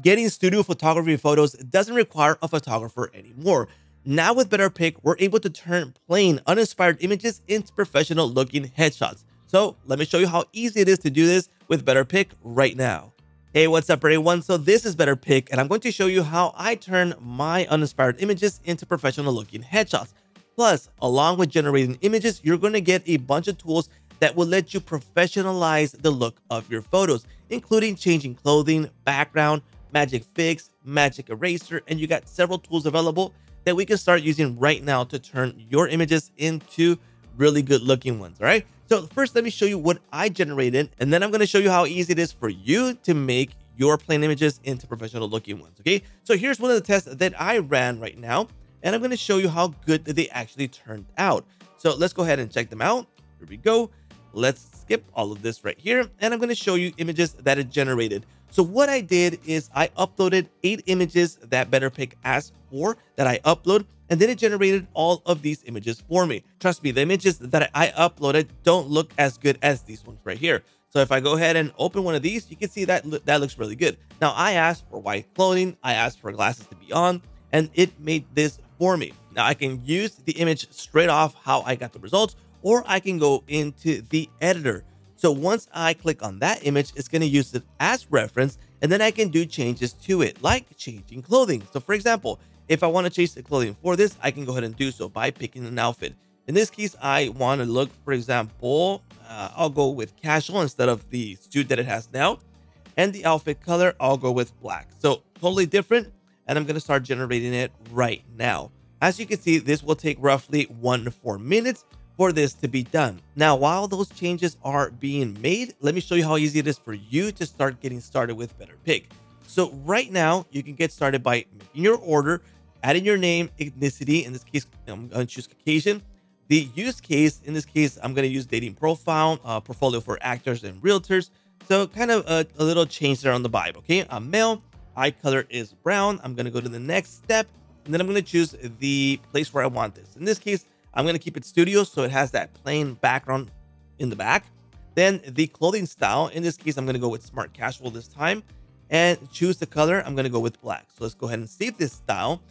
getting studio photography photos doesn't require a photographer anymore. Now with BetterPic, we're able to turn plain, uninspired images into professional looking headshots. So let me show you how easy it is to do this with BetterPic right now. Hey, what's up everyone? So this is BetterPic and I'm going to show you how I turn my uninspired images into professional looking headshots. Plus, along with generating images, you're going to get a bunch of tools that will let you professionalize the look of your photos, including changing clothing, background, Magic Fix, Magic Eraser, and you got several tools available that we can start using right now to turn your images into really good looking ones. All right. So first, let me show you what I generated, and then I'm going to show you how easy it is for you to make your plain images into professional looking ones. Okay. So here's one of the tests that I ran right now, and I'm going to show you how good they actually turned out. So let's go ahead and check them out. Here we go. Let's skip all of this right here, and I'm going to show you images that it generated. So what I did is I uploaded eight images that BetterPic asked for that I upload, and then it generated all of these images for me. Trust me, the images that I uploaded don't look as good as these ones right here. So if I go ahead and open one of these, you can see that that looks really good. Now I asked for white clothing, I asked for glasses to be on, and it made this for me. Now I can use the image straight off how I got the results, or I can go into the editor so once I click on that image, it's going to use it as reference, and then I can do changes to it, like changing clothing. So for example, if I want to change the clothing for this, I can go ahead and do so by picking an outfit. In this case, I want to look, for example, uh, I'll go with casual instead of the suit that it has now. And the outfit color, I'll go with black. So totally different. And I'm going to start generating it right now. As you can see, this will take roughly one to four minutes for this to be done. Now, while those changes are being made, let me show you how easy it is for you to start getting started with Better BetterPic. So right now, you can get started by making your order, adding your name, ethnicity. In this case, I'm going to choose Caucasian. The use case, in this case, I'm going to use dating profile, uh, portfolio for actors and realtors. So kind of a, a little change there on the vibe, okay? I'm male, eye color is brown. I'm going to go to the next step, and then I'm going to choose the place where I want this. In this case, I'm going to keep it studio so it has that plain background in the back. Then the clothing style, in this case, I'm going to go with smart casual this time and choose the color. I'm going to go with black. So let's go ahead and save this style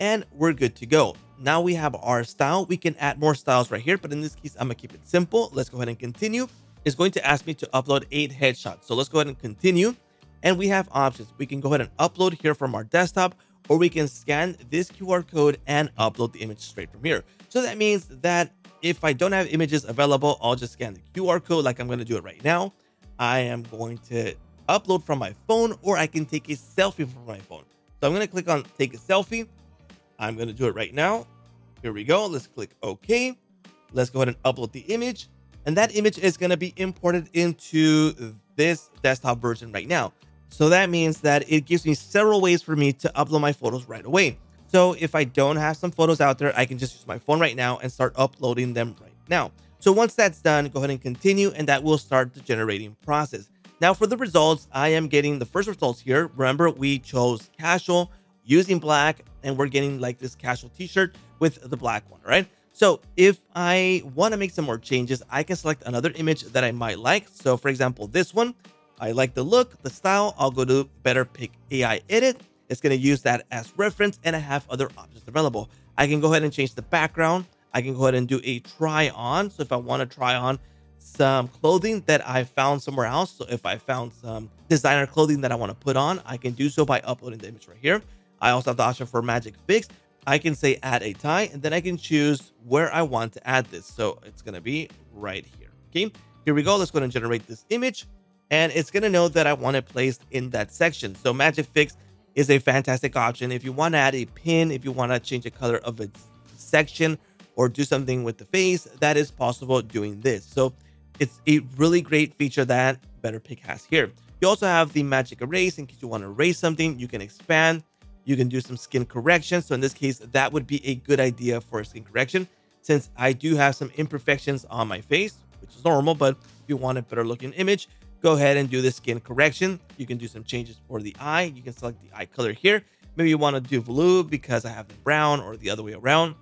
and we're good to go. Now we have our style. We can add more styles right here, but in this case, I'm going to keep it simple. Let's go ahead and continue. It's going to ask me to upload eight headshots. So let's go ahead and continue. And we have options. We can go ahead and upload here from our desktop, or we can scan this QR code and upload the image straight from here. So that means that if I don't have images available, I'll just scan the QR code like I'm going to do it right now. I am going to upload from my phone or I can take a selfie from my phone. So I'm going to click on take a selfie. I'm going to do it right now. Here we go. Let's click OK. Let's go ahead and upload the image. And that image is going to be imported into this desktop version right now. So that means that it gives me several ways for me to upload my photos right away. So if I don't have some photos out there, I can just use my phone right now and start uploading them right now. So once that's done, go ahead and continue and that will start the generating process. Now for the results, I am getting the first results here. Remember, we chose casual using black and we're getting like this casual t-shirt with the black one, right? So if I want to make some more changes, I can select another image that I might like. So for example, this one, I like the look, the style. I'll go to BetterPic AI Edit it's going to use that as reference and I have other options available. I can go ahead and change the background. I can go ahead and do a try on. So if I want to try on some clothing that I found somewhere else. So if I found some designer clothing that I want to put on, I can do so by uploading the image right here. I also have the option for Magic Fix. I can say add a tie and then I can choose where I want to add this. So it's going to be right here. Okay, here we go. Let's go ahead and generate this image and it's going to know that I want it placed in that section. So Magic Fix is a fantastic option. If you want to add a pin, if you want to change the color of a section or do something with the face, that is possible doing this. So it's a really great feature that BetterPic has here. You also have the magic erase in case you want to erase something, you can expand, you can do some skin correction. So in this case, that would be a good idea for skin correction since I do have some imperfections on my face, which is normal, but if you want a better looking image, go ahead and do the skin correction. You can do some changes for the eye. You can select the eye color here. Maybe you want to do blue because I have the brown or the other way around.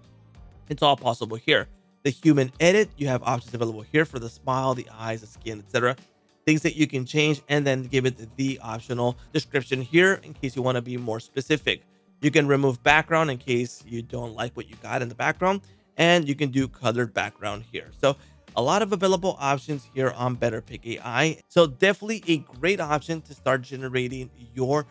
It's all possible here. The human edit, you have options available here for the smile, the eyes, the skin, etc. things that you can change, and then give it the optional description here in case you want to be more specific. You can remove background in case you don't like what you got in the background, and you can do colored background here. So a lot of available options here on BetterPic AI. So definitely a great option to start generating your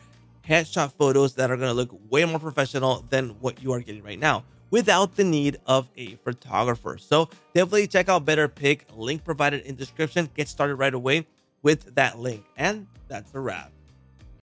headshot photos that are going to look way more professional than what you are getting right now without the need of a photographer. So definitely check out BetterPic, link provided in description. Get started right away with that link. And that's a wrap.